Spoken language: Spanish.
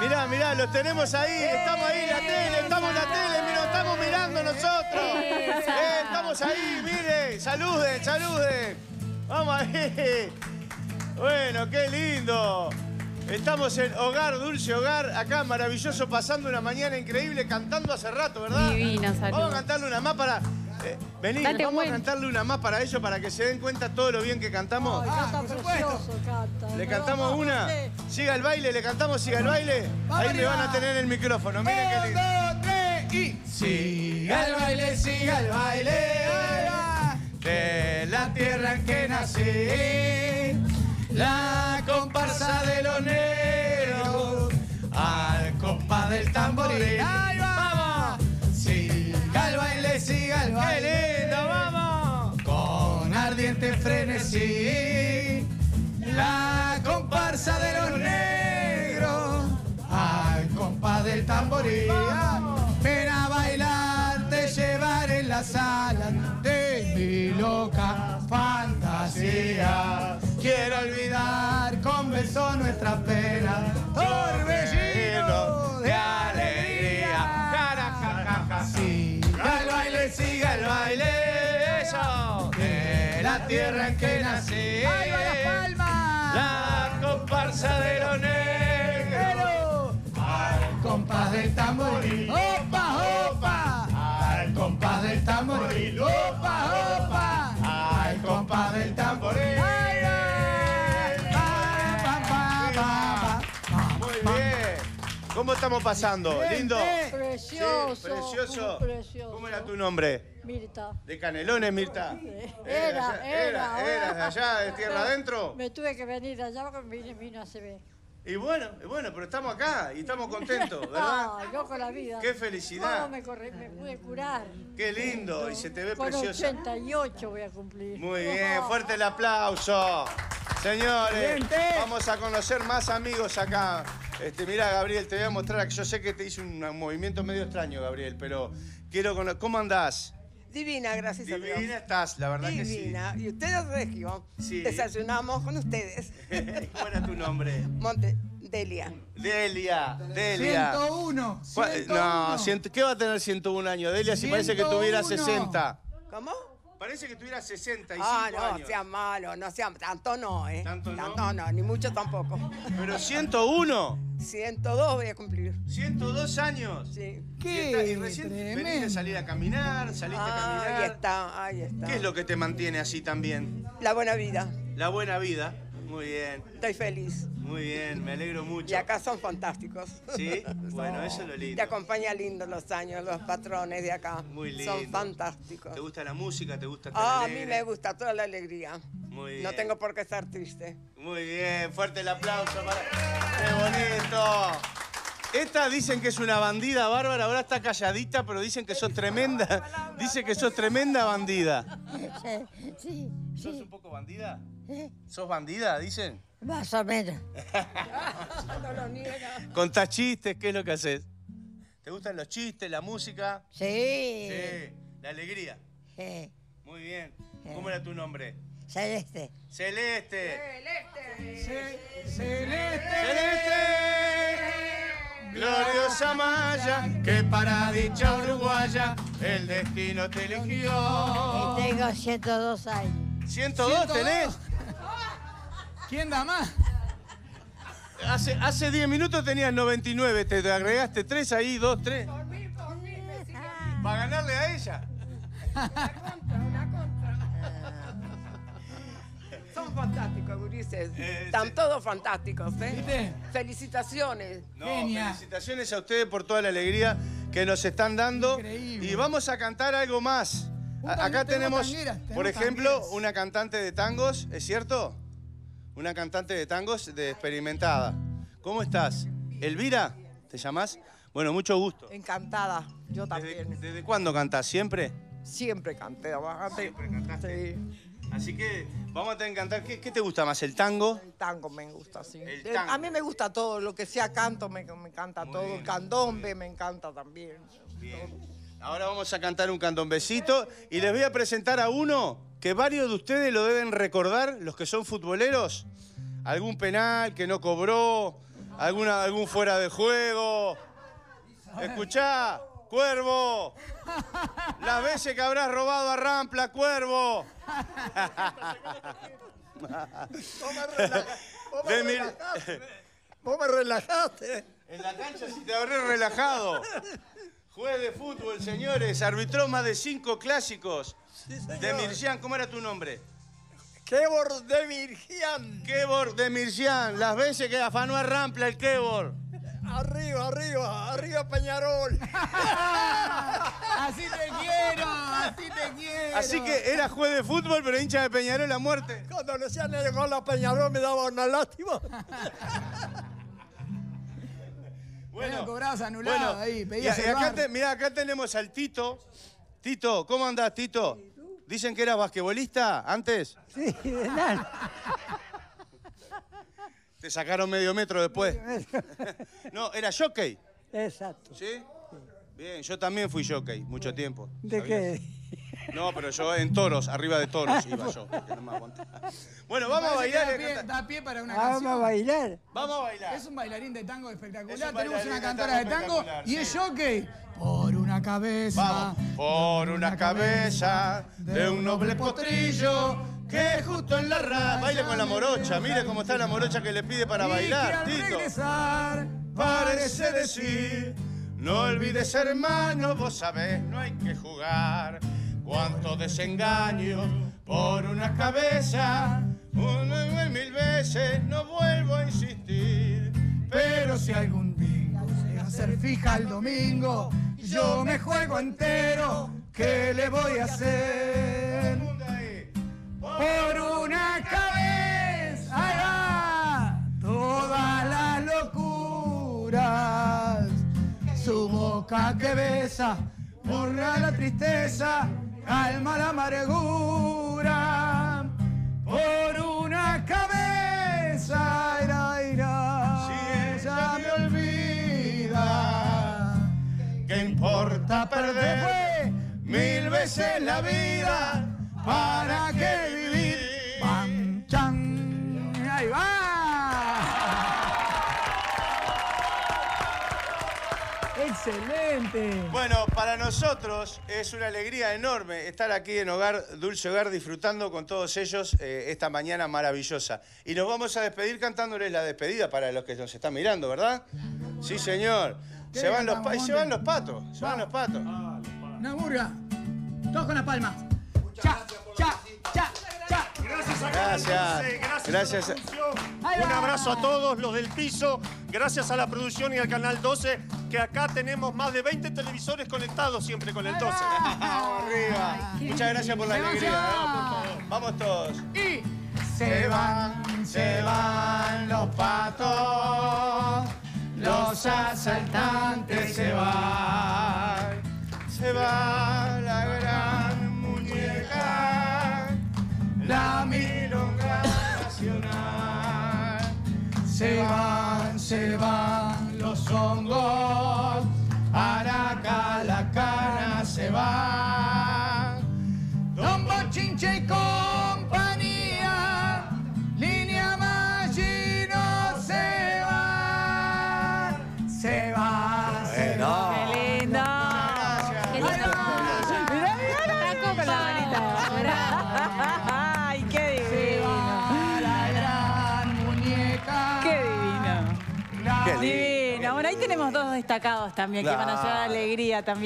Mirá, mirá, los tenemos ahí, estamos ahí en la tele, estamos en la tele, mira, estamos mirando nosotros. Eh, estamos ahí, mire, saluden, saluden. Vamos ahí. Bueno, qué lindo. Estamos en Hogar, Dulce Hogar, acá maravilloso, pasando una mañana increíble, cantando hace rato, ¿verdad? Divino, salud. Vamos a cantarle una más para... eh, vení, Date vamos buen- a cantarle una más para ellos, para que se den cuenta todo lo bien que cantamos. Canta precioso, canta. ¿Le Pero cantamos vamos, una? sí. Siga el baile, le cantamos Siga el baile. Ahí me van a tener el micrófono, miren qué lindo. dos, tres y... Siga el baile, siga el baile. De la tierra en que nací, La comparsa de los negros al compás del tamboril. Siga el ¡Qué baile. lindo, vamos! Con ardiente frenesí. La comparsa de los negros al compás del tamboril. Ven a bailar, te llevaré en la sala de mi loca fantasía. Quiero olvidar con beso nuestra pena, torbellino siga el baile, eso, de la tierra en que nací. ¡Ahí va la palma! La comparsa de los negros, al compás del tamboril. ¡Opa, opa! Al compás del tamboril. ¡Opa, opa! Al compás del tamboril. ¿Cómo estamos pasando? ¿Lindo? Precioso. Sí, precioso. Precioso. ¿Cómo era tu nombre? Mirta. ¿De Canelones, Mirta? Era, era. Era, era de allá, de tierra adentro. Me tuve que venir de allá porque vine, vine a CB. Y bueno, y bueno, pero estamos acá y estamos contentos, ¿verdad? Ah, yo con la vida. Qué felicidad. ¿Cómo me, corre- me pude curar? Qué lindo, y se te ve Con preciosa. 88 voy a cumplir. Muy bien, fuerte el aplauso. Señores, vamos a conocer más amigos acá. Este, mira, Gabriel, te voy a mostrar. que Yo sé que te hice un movimiento medio extraño, Gabriel, pero quiero conocer. ¿Cómo andás? Divina, gracias a Divina Dios. estás, la verdad Divina. Y ustedes, Regio. Sí. Desayunamos con ustedes. que sí. ¿Cuál era tu nombre? Monte Delia. Delia, Delia. 101. ¿Cuál- No, ciento- ¿qué va a tener 101 años, Delia, si parece que tuviera 101. 60? ¿Cómo? Parece que tuviera 65 Ah, no, años. sea malo, no sea, tanto no, ¿eh? ¿Tanto no? Tanto no, ni mucho tampoco. Pero 101, 102 voy a cumplir. 102 años. Sí. ¡Qué Y, está- y recién tremendo! veniste a salir a caminar, saliste a Ah, caminar. ahí está, ahí está. ¿Qué es lo que te mantiene así también? La buena vida. La buena vida. Muy bien, Estoy feliz. muy bien, me alegro mucho. Y acá son fantásticos. ¿Sí? Bueno, eso es lo lindo. Te acompaña lindo los años, los patrones de acá. Muy lindo. Son fantásticos. ¿Te gusta la música? ¿Te gusta Ah, a mí me gusta toda la alegría. Muy bien. No tengo por qué estar triste. Muy bien, fuerte el aplauso para... ¡Qué bonito! Esta dicen que es una bandida bárbara, ahora está calladita, pero dicen que sos tremenda. Dice que sos tremenda bandida. Sí, ¿Sos un poco bandida? ¿Sos bandida, dicen? más o menos. No lo niega. Contás chistes, ¿qué es lo que haces? ¿Te gustan los chistes, la música? Sí. Sí, la alegría. sí. Muy bien. ¿Cómo era tu nombre? Celeste. Celeste. Celeste. Celeste. Gloriosa Maya, que para dicha uruguaya el destino te eligió. Y tengo 102 años. 102 tenés. ¿Quién da más? Hace, hace 10 minutos tenías 99, te, te agregaste 3 ahí, 2, 3. Para ganarle a ella. gurises. Eh, Están sí. todos fantásticos, ¿eh? ¿Viste? Felicitaciones. No, Genia. felicitaciones a ustedes por toda la alegría que nos están dando. Increíble. Y vamos a cantar algo más. Tango- Acá tenemos tangueras, por ejemplo, tangueras. una cantante de tangos, ¿es cierto? Una cantante de tangos de experimentada. ¿Cómo estás? ¿Elvira? ¿Te llamás? Bueno, mucho gusto. Encantada, yo ¿Desde, también. desde cuándo cantás? ¿Siempre? Siempre canté, bájate. Siempre cantaste. Sí, Así que vamos a tener que cantar. ¿Qué, qué te gusta más, el tango? el tango me gusta, sí. El Eh, tango. A mí me gusta todo, lo que sea canto me, me encanta Muy todo. bien, candombe me encanta también. Bien. Ahora vamos a cantar un candombecito y les voy a presentar a uno que varios de ustedes lo deben recordar, los que son futboleros. Algún penal que no cobró, alguna, algún fuera de juego. Escuchá, Cuervo. Las veces que habrás robado a Rampla, Cuervo. Vos me, De mi- relajaste. Vos me relajaste. En la cancha si te habré relajado. Juez de fútbol, señores. Arbitró más de cinco clásicos. De Mircián, ¿cómo era tu nombre? Kebor de Virgian. Kebor de Mircián. Las veces que afanó a Rampla el Kebor. Arriba, arriba, arriba Peñarol. Así te quiero, así te quiero. Así que era juez de fútbol, pero hincha de Peñarol a muerte. Cuando le hacían el gol a Peñarol me daba una lástima. Bueno, cobrabas anulado ahí, y, pedías y el acá, bar. te- mirá, acá tenemos al Tito. Tito, ¿cómo andás, Tito? Dicen que eras basquetbolista antes. Sí, de nada. Te sacaron medio metro después. No, era jockey. Exacto. ¿Sí? Bien, yo también fui jockey mucho tiempo. ¿De ¿sabías? qué? No, pero yo en toros, arriba de toros iba yo, no me. Bueno, vamos a bailar. Da a pie, cantar. da pie para una Vamos a canción. bailar. Vamos a bailar. Es un bailarín de tango espectacular. Es un Tenemos una cantora de tango y es sí. jockey. Por una cabeza. Vamos. Por una cabeza de un noble potrillo que justo en la raya. Baila con la morocha, mire cómo está la morocha que le pide para Y que bailar, al Tito. regresar Parece decir, no olvides hermano, vos sabés, no hay que jugar. Cuánto desengaño por una cabeza, una y mil veces, no vuelvo a insistir. Pero si algún día llega a ser fija el domingo, yo me juego entero. ¿Qué le voy a hacer? Por una cabeza, va, todas las locuras. Su boca que besa, borra la tristeza, calma la amargura. Por una cabeza, ira, ira, Si ella me olvida. ¿Qué importa perder mil veces la vida? ¿Para qué Excelente. Bueno, para nosotros es una alegría enorme estar aquí en Hogar Dulce Hogar disfrutando con todos ellos eh, esta mañana maravillosa. Y nos vamos a despedir cantándoles la despedida para los que nos están mirando, ¿verdad? Sí, señor. ¿Qué Se van, los cantamos, pa- y se Monte? van los patos, se van los patos. Una murga. Todos con las palmas. Cha, cha, cha, cha. Gracias a Gracias. Gracias. Gracias. a la Un abrazo a todos los del piso. Gracias a la producción y al Canal 12, que acá tenemos más de 20 televisores conectados siempre con el 12. Vamos arriba. Muchas gracias por la alegría. ¿eh? Vamos todos. Y se van, se van los patos. Los asaltantes se van. Se va la gran muñeca, La milonga nacional. Se van, se van los hongos, Araca, tenemos dos destacados también que van a llevar alegría también.